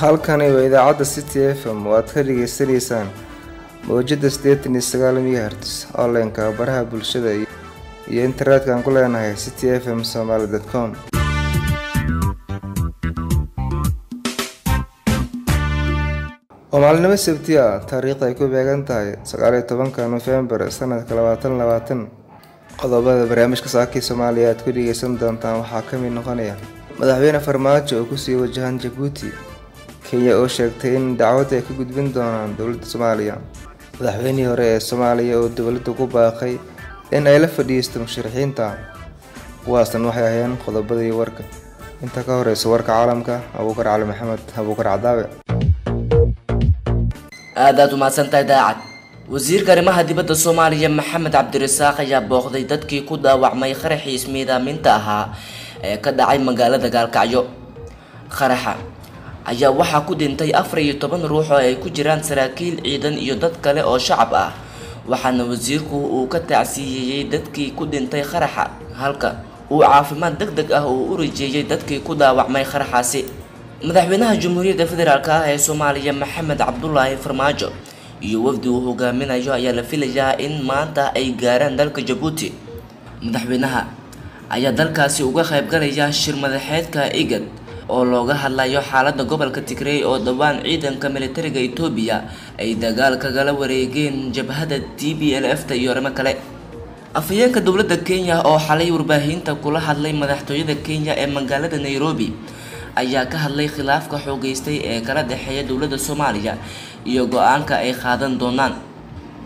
halkani waa idaacadda city f m. Oo aad ka dhagaysanaysaan mawjada siddeetan iyo sagaal megahertz onlineka baraha bulshada iyo internetka aan ku leenahay city f m somaly com. Waa maalinimo sabti taariikhda ay ku beegan tahay sagaaliyo tobanka nofembar sanadka labaatan labaatan. Qodobada barnaamijka saakii soomaaliya aad ku dhegeysan doontaan waxaa ka mid noqonaya madaxweyne farmaajo oo ku sii wajahan jabuuti kenya oo sheegtay in dacwad ay ka gudbin doonaan dowladda soomaaliya. Madaxweynihii hore ee soomaaliya oo dowladda ku baaqay in ay la fadhiisto musharaxiinta. Kuwaasnan waxay ahayeen qodobadii warka. Inta ka horeysa warka caalamka abuukar cali maxamed abuukar cadaabe aad aad umahadsantahay daacad. Wasiirka arrimaha dibadda soomaaliya maxamed cabdirasaaq ayaa booqday dadkii ku dhaawacmay qaraxii ismiidaaminta ahaa ee ka dhacay magaalada gaalkacyo. Qaraxa ayaa waxaa ku dhintay afar iyo toban ruux oo ay ku jiraan saraakiil ciidan iyo dad kale oo shacab ah. Waxaana wasiirku uu ka tacsiiyeyey dadkii ku dhintay qaraxa halka uu caafimaad deg deg ah uu u rajeeyey dadkii ku dhaawacmay qaraxaasi. Madaxweynaha jamhuuriyadda federaalk ah ee soomaaliya maxamed cabdulaahi farmaajo iyo wafdi uu hogaaminayo ayaa la filayaa in maanta ay gaaraan dalka jabuuti. Madaxweynaha ayaa dalkaasi uga qaybgalaya shir madaxeedka igad oo looga hadlayo xaalada gobolka tigrey oo dhowaan ciidanka militariga etoobiya ay dagaal kagala wareegeen jabhada t b l f ta iyo arrimo kale. Afhayeenka dowladda kenya oo xalay warbaahinta kula hadlay madaxtooyada kenya ee magaalada nairobi ayaa ka hadlay khilaafka xoogeystay ee kala dhexeeya dowladda soomaaliya iyo go'aanka ay qaadan doonaan.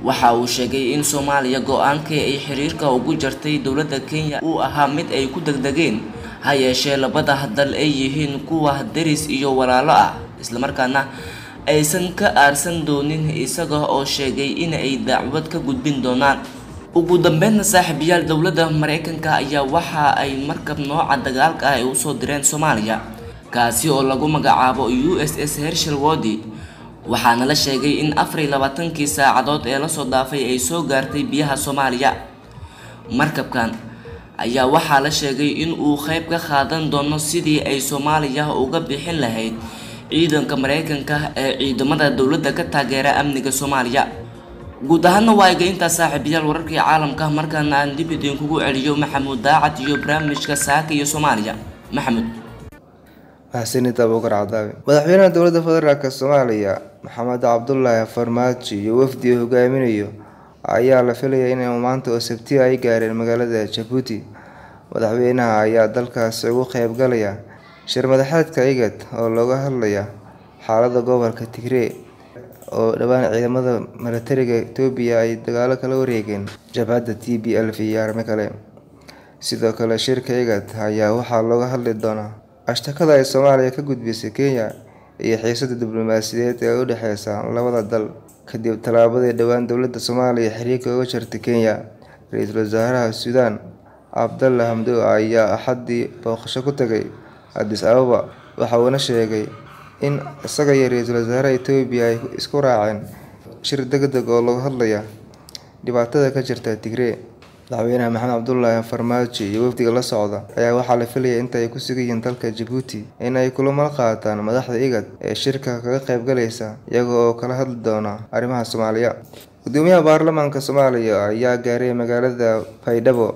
Waxa uu sheegay in soomaaliya go'aankii ay xiriirka ugu jartay dowladda kenya uu ahaa mid ay ku degdegeen ha yeeshee labada dal ay yihiin kuwa deris iyo walaalo ah islamarkaana aysan ka aarsan doonin isaga oo sheegay in ay dacwad ka gudbin doonaan. Ugu dambeynna saaxiibayaal dowladda mareykanka ayaa waxa ay markab nooca dagaalka ah ay u soo direen soomaaliya kaasi oo lagu magacaabo u s s hershel wodi waxaana la sheegay in afar iyo labaatankii saacadood ee la soo dhaafay ay soo gaartay biyaha soomaaliya. Markabkan ayaa waxaa la sheegay in uu qayb ka qaadan doono sidii ay soomaaliya uga bixin lahayd ciidanka mareykanka ee ciidamada dowladda ka taageera amniga soomaaliya. Guud ahaana waa iga intaa saaxiibayaal wararkii caalamka markaana aan dib idinkugu celiyo maxamuud daacad iyo barnaamijka saaka iyo soomaaliya. Cadaabe madaxweynaha dowladda federaalk soomaaliya maxamed cabdulaahi farmaajo iyo wafdi hogaaminayo ayaa la filaya in maanta oo sabtiya ay gaareen magaalada jabuuti madaxweynaha ayaa dalkaasi ugu qeybgalaya shir madaxeedka igad oo looga hadlaya xaalada gobolka tigree oo dhowaan ciidamada militariga etoobiya ay dagaalo kala wareegeen jabhadda t b l iyo arrimo kale. Sidoo kale shirka igad ayaa waxaa looga hadli doonaa ashtakada ay soomaaliya ka gudbisay kenya iyo xiisada diblomaasiyadeed ee u dhexeysa labada dal kadib tallaabadii dhowaan dowladda soomaaliya xiriirka uga jartay kenya ra'iisul wasaaraha suudaan cabdalla hamdo ayaa axaddii booqasho ku tagay adis ababa waxa uuna sheegay in isaga iyo ra'iisul wasaaraha etoobiya ay isku raaceen shir deg deg oo lagu hadlaya dhibaatada ka jirta tigree madaxweynaha maxamed cabdulaahi farmaajo iyo wafdiga la socda ayaa waxaa la filaya inta ay ku sugan yihiin dalka jabuuti in ay kulamala qaataan madaxda igad ee shirka kaga qaybgalaysa iyaga oo kala hadli doona arrimaha soomaaliya. Gudoomiyaha baarlamaanka soomaaliya ayaa gaaray magaalada baydhabo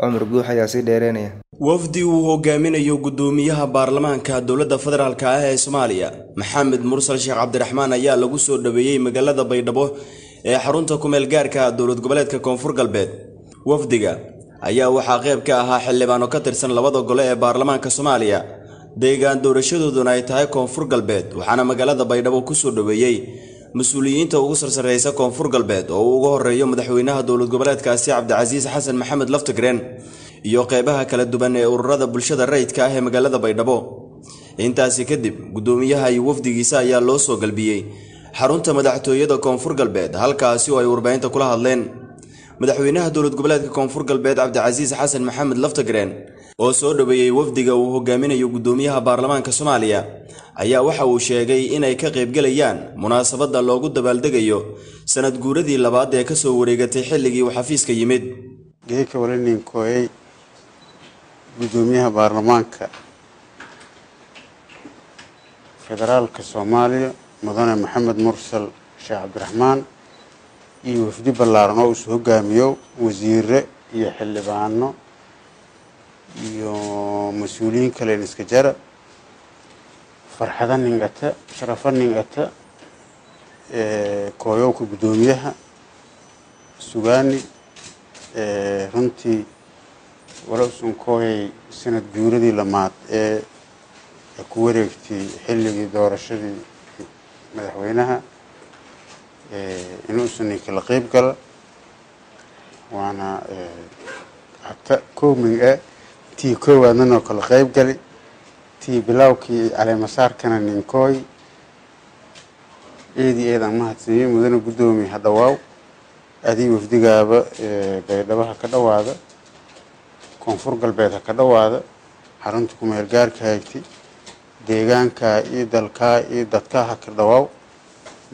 cumar guux ayaa sii dheereynaya. Wafdi uu hogaaminayo gudoomiyaha baarlamaanka dowladda federaalk ah ee soomaaliya maxamed mursal sheekh cabdiraxmaan ayaa lagu soo dhaweeyey magaalada baydhabo ee xarunta kumeel gaarka dowlad goboleedka koonfur galbeed wafdiga ayaa waxaa qayb ka ahaa xildhibaano ka tirsan labada gole ee baarlamaanka soomaaliya. Deegaan doorashadooduna ay tahay koonfur galbeed waxaana magaalada baydhabo ku soo dhaweeyey mas'uuliyiinta ugu sarsareysa koonfur galbeed oo uu uga horeeyo madaxweynaha dowlad goboleedkaasi cabdicasiis xasan maxamed laftigreen iyo qeybaha kala duwan ee ururada bulshada rayidka ah ee magaalada baydhabo. Intaasi kadib gudoomiyaha iyo wafdigiisa ayaa loo soo galbiyey. Xarunta madaxtooyada koonfur galbeed halkaasi oo ay warbaahinta kula hadleen madaxweynaha dowlad goboleedka koonfur galbeed cabdicasiis xasan maxamed laftigreen oo soo dhaweeyey wafdiga uu hogaaminayo gudoomiyaha baarlamaanka soomaaliya ayaa waxa uu sheegay inay ka qaybgelayaan munaasabadda loogu dabaaldegayo sanad guuradii labaad ee ka soo wareegatay xilligii uu xafiiska yimid geeka walaninkooyay gudoomiyaha baarlamaanka federaalka soomaaliya mudane maxamed mursal sheekh cabdiraxmaan iyo wafdi ballaaran oo isu hogaamiyo wasiire iyo xildhibaano iyo mas'uuliyiin kalen iska jara. Farxada ningata sharafa ningata kooyowka guddoomiyaha sugaani runtii walowsun kooyay sanad guuradii lamaad ee ku wareegtay xilligii doorashadii madaxweynaha inuusan ninkala qeyb gala waana hata e tii koowaadnan oo kala qeyb gali tii bilowkii caleemasaarkana ninkooy eedii eedaan mahadsiiyey mudane guddoomiye ha dhawaaw adii wafdigaaba baydhabo ha ka dhawaada koonfur galbeed ha ka dhawaada xarunta kumeel gaarka haygtay deegaankaa iyo dalkaa iyo dadkaa ha ka dhawaaw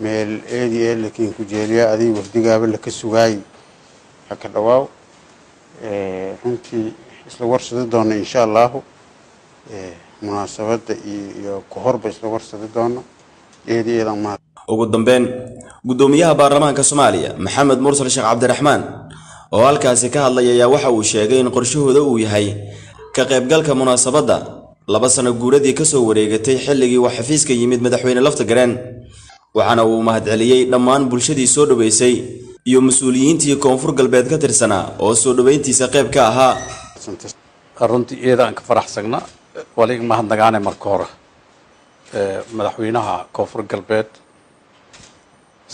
meel eedii ee lakiin ku jeeliyaa adii wafdigaaba laka sugaayay ha ka dhawaaw runtii isla warsadi doona insha allahu munaasabadda iyo horba isla warsadi mahad ugu dambeyn guddoomiyaha baarlamaanka soomaaliya maxamed mursal sheekh cabdiraxmaan oo halkaasi ka hadlay ayaa waxa uu sheegay in qorshahooda uu yahay ka qaybgalka munaasabadda laba sano guuradii ka soo wareegatay xilligii uu xafiiska yimid madaxweyne lafta gareen waxaana uu mahadceliyey dhammaan bulshadii soo dhoweysay iyo mas'uuliyiintii koonfur galbeed ka tirsanaa oo soo dhoweyntiisa qayb ka ahaa. Runtii iyada aan ka faraxsagna wali mahadnagaane marka hore. Madaxweynaha koonfur galbeed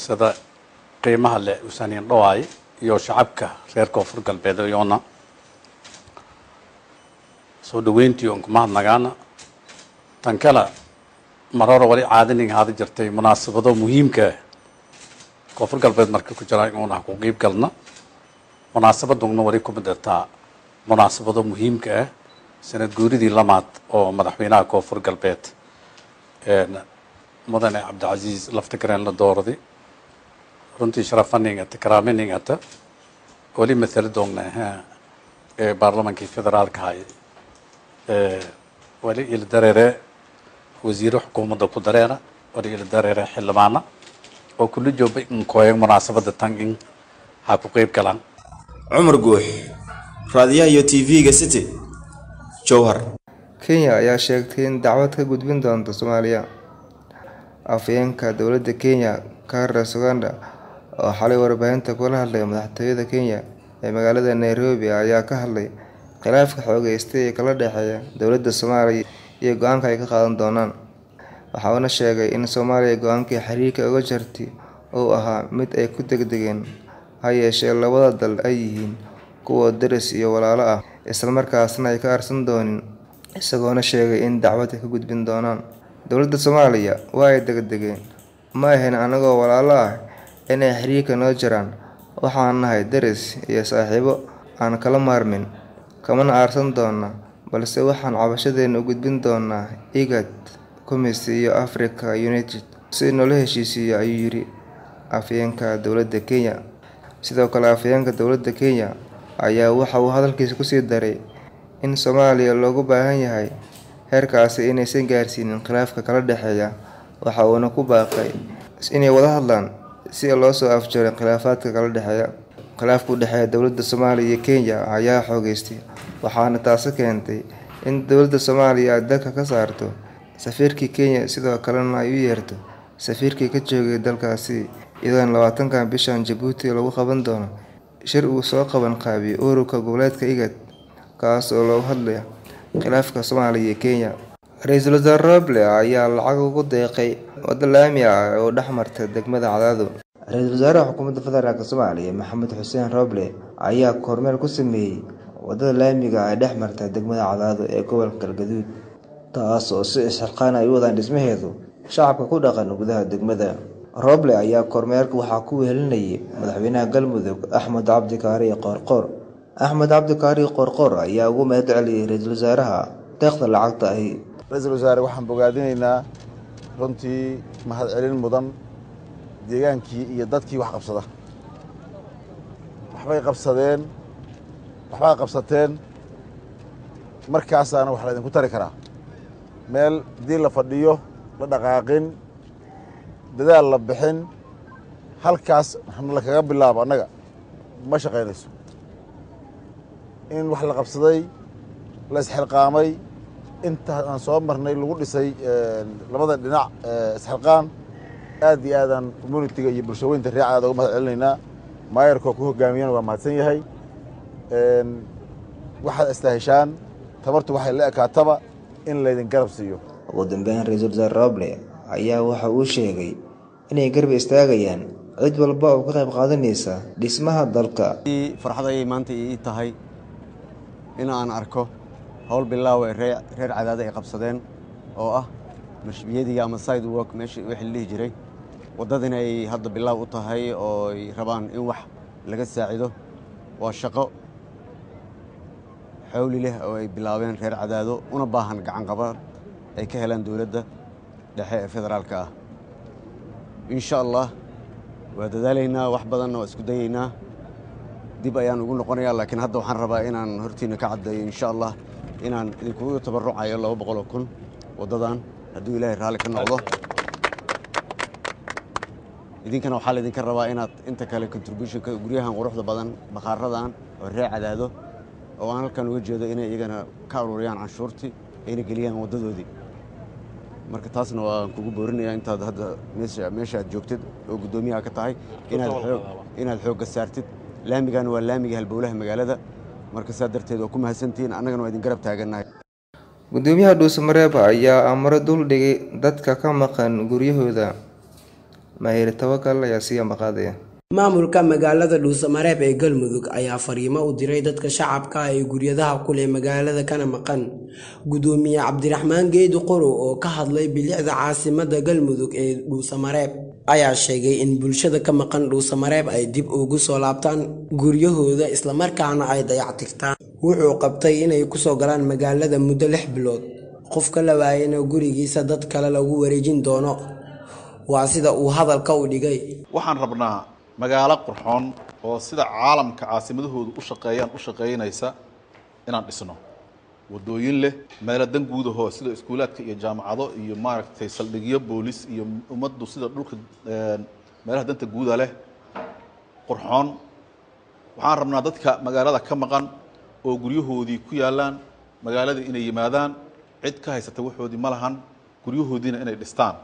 sida qiimaha leh usaaniin dhawaay iyo shacabka reer koonfur galbeed iyoona soo dhaweyntii oon ku mahadnagaana tan kale mar hore wali caadaning haada jirtay munaasabado muhiimka ah. Koonfur galbeed marka ku jira inuuna ku qiib galna munaasabadugna wali ku midhataa munaasabado muhiimka ah sanad guuridii lamaad oo madaxweynaha koonfur galbeed mudane cabdicasiis laftagareen la doorday runtii sharafaningata karaaminingata wali matala doogna ee baarlamankii federaalka hay. Wali ila wasiire xukuumadda ku dareera wali ila dareere xildhibaana oo kula jooba in kooyan munaasabada tan in ha ku qeyb galaan. Cumar guux raadiyaha iyo tv-ga city jowhar kenya ayaa sheegtay in dacwad ka gudbin doonto soomaaliya. Afhayeenka dowladda kenya carlos uganda oo xalay warbaahinta kula hadlay madaxtooyada kenya ee magaalada nairobi ayaa ka hadlay khilaafka xoogeystay ee kala dhexeeya dowladda soomaaliya iyo go'aanka ay ka qaadan doonaan. Waxa uuna sheegay in soomaaliya go'aankii xiriirka uga jartay uu ahaa mid ay ku degdegeen ha yeeshee labada dal ay yihiin kuwa daris iyo walaalo ah islamarkaasna ay ka arsan doonin isagoona sheegay in dacwad ay ka gudbin doonaan. Dowladda soomaaliya waa ay degdegeen ma ahayn anagoo walaalo ah inay xiriirka noo jiraan waxaan nahay daris iyo saaxiibo aan kala maarmin kamana aarsan doona balse waxaan cabashadeena u gudbin doonaa igad commis iyo africa united. Si noola heshiisiiyo ayuu yidhi afhayeenka dowladda kenya. Sidoo kale afhayeenka dowladda kenya ayaa waxa uu hadalkiisa ku sii daray in soomaaliya loogu baahan yahay heerkaasi inaysan gaarsiinin khilaafka kala dhexeeya waxa uuna ku baaqay inay wada hadlaan si loo soo afjaray khilaafaadka kala dhexeeya khilaafka u dhexeeya dowladda soomaaliya iyo kenya ayaa xoogeystay waxaana taasi keentay in dowladda soomaaliya ay dalka ka saarto safiirkii kenya. Sidoo kalena ay u yeerto safiirkii ka joogay dalkaasi iyadoona labaatankan bishan jabuuti lagu qaban doono shir uu soo qaban qaabiyey ururka goboleedka igad kaas oo loogu hadlaya khilaafka soomaaliya iyo kenya. Ra'iisul wasaare roble ayaa lacag ugu deeqay waddo laami ah oo dhex marta degmada cadaado ra'iisul wasaaraha xukuumadda federaalk soomaaliya maxamed xuseen roble ayaa kormeer ku sameeyey waddada laamiga ee dhex marta degmada cadaado ee gobolka galgaduud taas oo si isxilqaan ay u wadaan dhismaheedu shacabka ku dhaqan gudaha degmada. Roble ayaa kormeerka waxaa ku wehelinayay madaxweynaha galmudug axmed cabdikaari qoorqoor axmed cabdikaari qoorqoor ayaa ugu mahad celiyey ra'iisul wasaaraha deeqda lacagta ahi. Ra'iisul wasaare waxaan bogaadinaynaa runtii mahadcelin mudan deegaankii iyo dadkii wax qabsada. Waxbay qabsadeen waxbaa qabsateen. Markaasaana wax laydinku tari karaa. Meel haddii la fadhiyo la dhaqaaqin dadaal la bixin halkaas la kaga bilaabo annaga. Ma shaqaynayso. In wax la qabsaday la isxilqaamay intaas aan soo marnay lagu dhisay labada dhinac isxilqaan aad iyo aadaan communitiga iyo bulshaweynta reecaada uga mahad celinaynaa maayarkoo ku hogaamiyana waa mahadsan yahay. Waxaad istaheshaan tabartu waxay la ekaataba in laydin garab siiyo. Ugu dambeyn ra'iisul wasaare roble ayaa waxa uu sheegay inay garab istaagayaan. Cid walba oo ka qayb qaadanaysa dhismaha dalka. Farxad ayay maanta ii tahay in aan arko howl bilaaw ee reer cadaada ay qabsadeen oo ah mashbiyadiga ama side work meesha wixii la dhihi jiray waddadina ay hadda bilaaw u tahay oo ay rabaan in wax laga saacido waa shaqo xawli leh oo ay bilaabeen reer cadaado una baahan gacan qabad ay ka helaan dowladda dhexe ee federaalka ah. Insha allah waa dadaalaynaa wax badanna waa isku dayaynaa. Dib ayaan ugu noqonayaa laakiin hadda waxaan rabaa inaan hortiina ka caddeeyo insha allah inaan idinkugu tabarucayo laba boqoloo kun waddadan hadduu ilaahay raalli ka noqdo idinkana waxaa laydinka rabaa inaad inta kale contributionka guryahan quruxda badan bakhaaradan oo reer cadaado oo aan halkan uga jeedo inay iyagana ka aruuriyaan canshuurtii ayna geliyaan waddadoodii. Marka taasna waan kugu boorinayaa intaad hadda meesha aad joogtid oo guddoomiyaha ka tahay inaad xoogga saartid. Laamigana waa laamiga halbowlaha magaalada. Marka saa darteed waa ku mahadsantihiin annagana waa idin garab taagannahay gudoomiyaha dhuusamareeb ayaa amaro dul dhigay dadka ka maqan guryahooda mahir tawakal ayaa sii amaqaadaya maamulka magaalada dhuusamareeb ee galmudug ayaa fariimo u diray dadka shacabka ee guryadaha kuleh magaalada kana maqan. Gudoomiye cabdiraxmaan geedi qorow oo ka hadlay bilicda caasimada galmudug ee dhuusamareeb ayaa sheegay in bulshada ka maqan dhuusamareeb ay dib ugu soo laabtaan guryahooda islamarkaana ay dayactirtaan wuxuu qabtay inay ku soo galaan magaalada muddo lix bilood. Qofka la waayana gurigiisa dad kale lagu wareejin doono waa sida uu hadalka u dhigay. Waxaan rabnaa magaalo qurxoon oo sida caalamka caasimadahoodu u shaqeeyaan u shaqeynaysa inaan dhisno. Wadooyin leh meelo dan guudahoo sida iskuulaadka iyo jaamacado iyo maaragtay saldhigyo boolis iyo ummaddu sida dhulka meelaha danta guuda leh. Qurxoon. Waxaan rabnaa dadka magaalada ka maqan oo guryahoodii ku yaalaan magaaladii inay yimaadaan. Cid ka haysata waxoodii ma lahan guryahoodiina inay dhistaan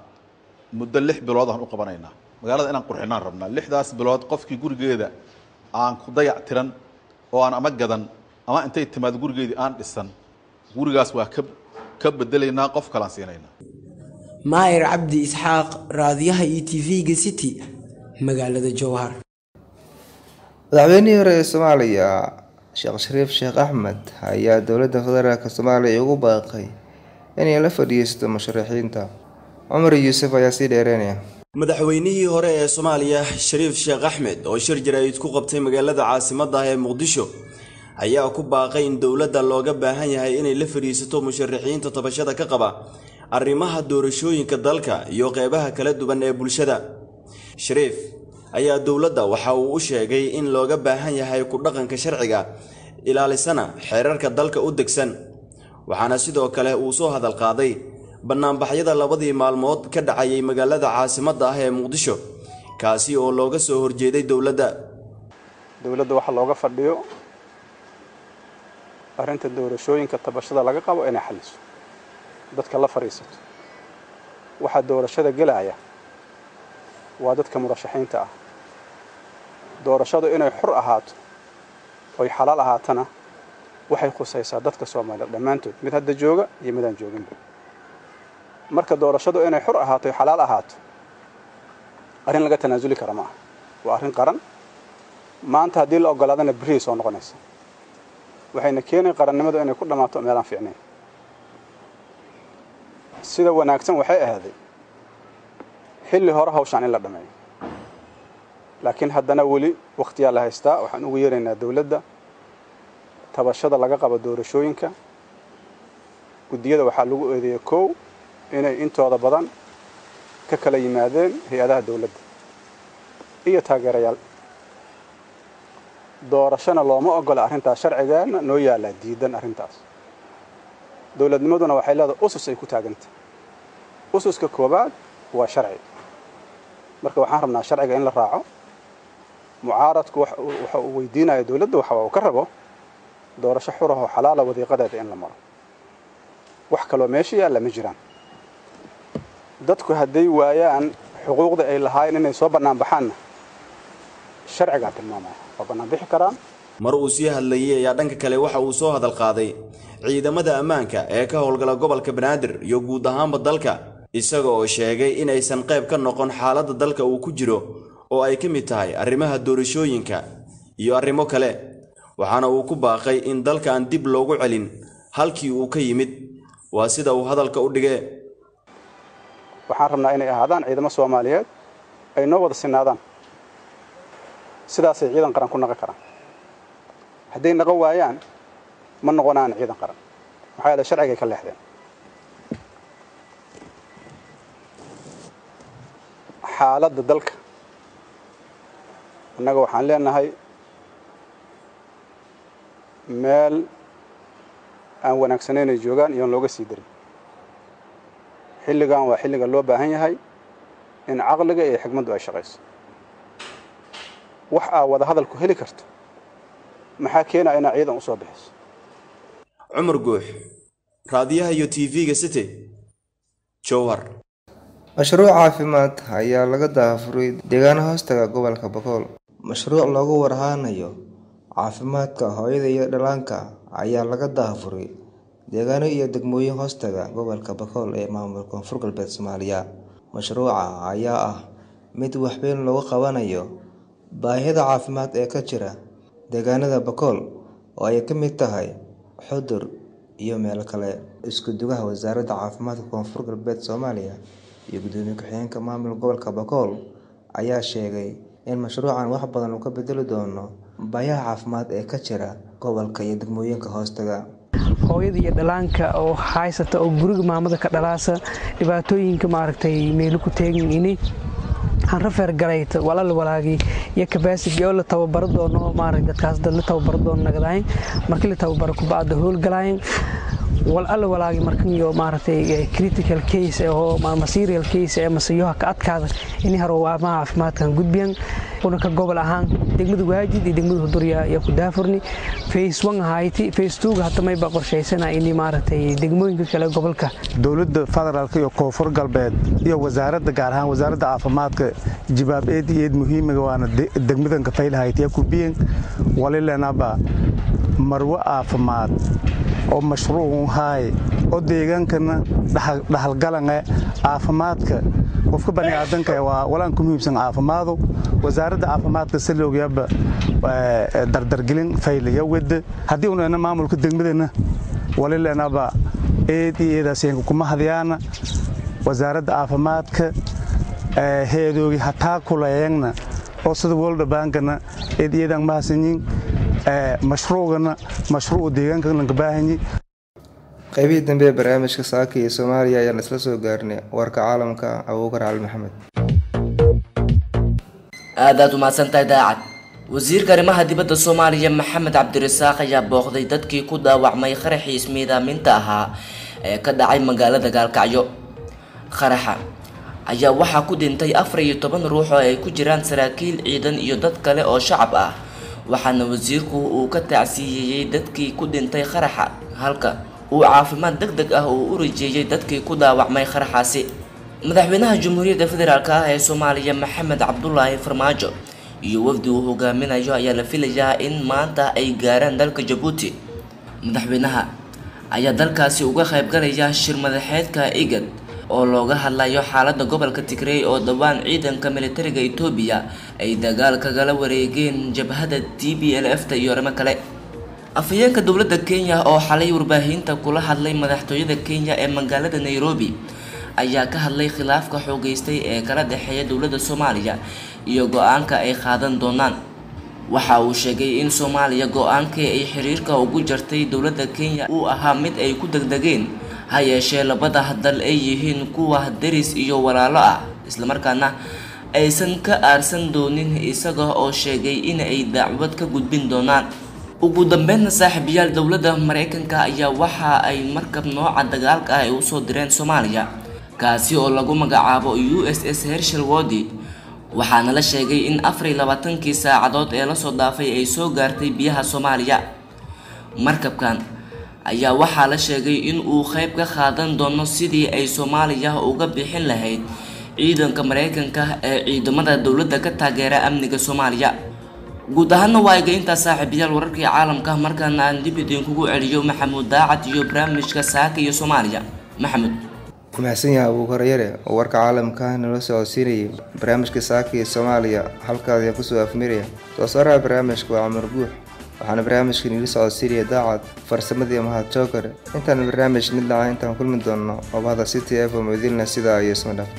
muddo lix bilood aan u qabanaynaa. Magaalada inaan qurxinaan rabnaa. Lixdaas bilood qofkii gurigeeda aan ku dayac tiran oo aan ama gadan ama intay timaado gurigeedii aan dhisan gurigaas waa ka ka bedelaynaa qof kalaan siinaynaa. Maahir cabdi isxaaq raadiyaha iyo tv-ga city magaalada jowhar. Madaxweynihii hore ee soomaaliya sheekh shariif sheekh axmed ayaa dowladda federaalk soomaaliya ugu baaqay inay la fadhiisato musharaxiinta cumar yuusuf ayaa sii dheereynaya. Madaxweynihii hore ee soomaaliya shariif sheekh axmed oo shir jaraa'id ku qabtay magaalada caasimadda ah ee muqdisho ayaa ku baaqay in dowladda looga baahan yahay inay la fadhiisato musharaxiinta tabashada ka qaba arrimaha doorashooyinka dalka iyo qeybaha kala duwan ee bulshada. Shariif ayaa dowladda waxa uu u sheegay in looga baahan yahay ku dhaqanka sharciga ilaalisana xeerarka dalka u degsan waxaana sidoo kale uu soo hadal qaaday bannaanbaxyada labadii maalmood ka dhacayay magaalada caasimadda ah ee muqdisho kaasi oo looga soo horjeeday dowladda. Dowladda waxa looga fadhiyo arrinta doorashooyinka tabashada laga qabo inay xaliso dadka la fadhiisato waxaa doorashada gelaya waa dadka murashaxiinta ah. Doorashadu inay xur ahaato oy xalaal ahaatana waxay khusaysaa dadka soomaaliyeed dhammaantood mid hadda jooga iyo midaan jooginba marka doorashadu inay xur ahaato xalaal ahaato arrin laga tanaasuli kara ma aha waa arrin qaran. Maanta haddii la ogolaadana berihii soo noqonaysa. Waxayna keenay qarannimadu inay ku dhammaato meelaan fiicnayn sida wanaagsan waxay ahaaday xilli hore hawshaan in la dhammeeyo laakiin haddana weli wakhtiyaa la haystaa. Waxaan ugu yeeraynaa dowladda tabashada laga qabo doorashooyinka. Guddiyada waxaa lagu eedeeyey kow inay intooda badan ka kala yimaadeen hay'adaha dowladda iyo taageerayaal. Doorashona looma ogola arrintaas sharcigeenna noo yaallaa diidan arrintaas. Dowladnimaduna waxay leedahay usus ay ku taagantay. Ususka koowaad waa sharci. Marka waxaan rabnaa sharciga in la raaco mucaaradku waxa uu weydiinaya dowladda waxa uu ka rabo doorasho xurahoo xalaala wadiiqadeeda in la maro. Wax kaloo meesha yaalla ma jiraan dadku hadday waayaan xuquuqda ay lahaayeen inay soo bannaan baxaanna sharcigaa tilmaamaya waa karaan. Mar uu sii hadlayey ayaa dhanka kale waxa uu soo hadal qaaday. Ciidamada ammaanka ee ka howlgala gobolka banaadir iyo guud ahaanba dalka isaga oo sheegay inaysan qayb ka noqon xaaladda dalka uu ku jiro oo ay ka mid tahay arrimaha doorashooyinka iyo arrimo kale. Waxaana uu ku baaqay in dalkan dib loogu celin halkii uu ka yimid waa sida uu hadalka u dhigee waxaan rabnaa inay ahaadaan ciidamo soomaaliyeed ay noo wada sinaadaan. Sidaasay ciidan qaran ku naqon karaan. Hadday naqon waayaan ma noqonaan ciidan qaran. Maxaa yeele sharcigay ka leexdeen. Xaaladda dalka. Annaga waxaan leenahay meel aan wanaagsanayn ay joogaan iyoon looga sii darin xilligan waa xilliga loo baahan yahay in caqliga iyo xikmaddu ay shaqayso. Wax aa wada hadalku heli karto maxaa keenaya inaa ciidan u soo bixiso cumar guux raadiyaha iyo tv-ga city jowhar. Mashruuc caafimaad ayaa laga daafuray deegaano hoostaga gobolka bakool mashruuc loogu warhaanayo caafimaadka hooyada iyo dhallaanka ayaa laga daafuray deegaano iyo degmooyin hoostaga gobolka bakool ee maamulka koonfur galbeed soomaaliya mashruuca ayaa ah mid waxweyn loogu qabanayo baahida caafimaad ee ka jira deegaanada bakool oo ay ka mid tahay xudur iyo meel kale. Isku dugaha wasaaradda caafimaadka koonfur galbeed soomaaliya iyo gudoomiye ku-xigeenka maamulka gobolka bakool ayaa sheegay in mashruucan wax badan uu ka bedeli doono baayaha caafimaad ee ka jira gobolka iyo degmooyinka hoostaga hooyada iyo dhalaanka oo haysata oo guriga maamada ka dhalaasa dhibaatooyinka maaragtay meelo ku teegin ini aan rafeer galayt walal walaagi iyo kabasity oo la tababaro doono maaragtay la tababaro doono nagadayn markii la tababaro kubacda howlgalayn wal alla walaagi markan iyo maaragtay critical case oo ma serial case ee masayoha ka adkaada. In harwaamaha caafimaadkan gudbiyan kuna ka gobol ahaan degmada waajid iyo degmada hudurya iyo ku daafurni. Phase 1 ahayti phase 2 hadda may ba qorshaysana in maaragtay degmooyinka kale gobolka. Dowladda federaalka iyo koonfur galbeed iyo wasaaradda gaar ahaan wasaaradda caafimaadka jibaab eed iyo eed muhiimiga waana degmadanka faylahaytiya ku biyen walilenaba marwo caafimaad oo mashruuc haay oo deegaankana dhaxalgalange caafimaadka qofka baniaadanka waa walaan ku muhiimsan caafimaadu wasaaradda caafimaadka saloogyaba dardargelin faylaya wada haddii unena maamulka degmadana walilenaba eed iyo eedaaseenka kuma hadyaana wasaaradda caafimaadka heedoogi hataa kulayengna oo sida world bankana eed iyadan mahadsanyin mashruucana mashruuc deegaanka lanka baahanyi qaybihii dambe ee barnaamijka saaka iyo soomaaliya ayaan isla soo gaarnay warka caalamka abuukar cali maxamed. Aadaad umahadsantahay daacad. Wasiirka arrimaha dibadda soomaaliya maxamed cabdirasaaq ayaa booqday dadkii ku dhaawacmay qaraxii ismiidaaminta ahaa ee ka dhacay magaalada gaalkacyo. Qaraxa ayaa waxaa ku dhintay afar iyo toban ruux oo ay ku jiraan saraakiil ciidan iyo dad kale oo shacab ah waxaana wasiirku uu ka tacsiiyeyey dadkii ku dhintay qaraxa halka uu caafimaad deg deg ah uu u rajeeyey dadkii ku dhaawacmay qaraxaasi madaxweynaha jamhuuriyadda federaalk ah ee soomaaliya maxamed cabdulaahi farmaajo iyo wafdi uu hogaaminayo ayaa la filayaa in maanta ay gaaraan dalka jabuuti. Madaxweynaha ayaa dalkaasi uga qaybgalaya shir madaxeedka igad oo looga hadlayo xaalada gobolka tigrey oo dhowaan ciidanka militariga etoobiya ay dagaal kagala wareegeen jabhada t b l f ta iyo arrimo kale afhayeenka dowladda kenya oo xalay warbaahinta kula hadlay madaxtooyada kenya ee magaalada nairobi ayaa ka hadlay khilaafka xoogeystay ee kala dhexeeya dowladda soomaaliya iyo go'aanka ay qaadan doonaan. Waxa uu sheegay in soomaaliya go'aankii ay xiriirka ugu jartay dowladda kenya uu ahaa mid ay ku degdegeen ha yeeshee labada dal ay yihiin kuwa deris iyo walaalo ah islamarkaana aysan ka aarsan doonin isaga oo sheegay in ay dacwad ka gudbin doonaan ugu dambeynna saaxiibayaal dowladda mareykanka ayaa waxa ay markab nooca dagaalka ah ay u soo direen soomaaliya kaasi oo lagu magacaabo u s s hershel wodi waxaana la sheegay in afar iyo labaatankii saacadood ee la soo dhaafay ay soo gaartay biyaha soomaaliya. Markabkan ayaa waxaa la sheegay in uu qayb ka qaadan doono sidii ay soomaaliya uga bixin lahayd ciidanka mareykanka ee ciidamada dowladda ka taageera amniga soomaaliya guud ahaana waa iga intaa saaxiibayaal wararkii caalamka markaana aan dib idinkugu celiyo maxamuud daacad iyo barnaamijka saaka iyo soomaaliya. Maxamuud. Ku mahadsan yahay abuukar yare oo warka caalamka nala socodsiinayay barnaamijka saaka iyo soomaaliya halkaas ayaa ku soo afmiraya. Soo saaraha barnaamijka waa cumar guux waxaana barnaamijkan iila socodsiinaya daacad farsamadii mahad intaan barnaamij mid dhaca intaan kulmi doonno oobahada city f m idilna sidaa iyo isma dhaf